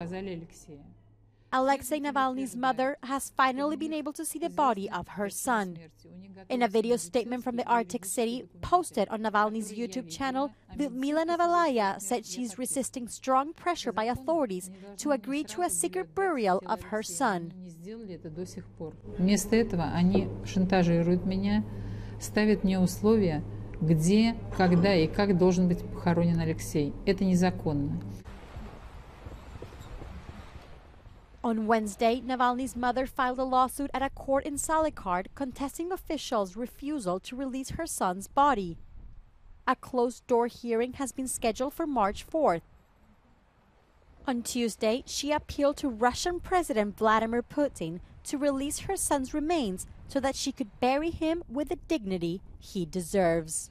Alexei Navalny's mother has finally been able to see the body of her son. In a video statement from the Arctic city posted on Navalny's YouTube channel, Lyudmila Navalnaya said she's resisting strong pressure by authorities to agree to a secret burial of her son. Ставят мне условия, где, когда и как должен быть похоронен Алексей. Это незаконно. On Wednesday, Navalny's mother filed a lawsuit at a court in Salekhard contesting officials' refusal to release her son's body. A closed door hearing has been scheduled for March 4th. On Tuesday, she appealed to Russian President Vladimir Putin to release her son's remains so that she could bury him with the dignity he deserves.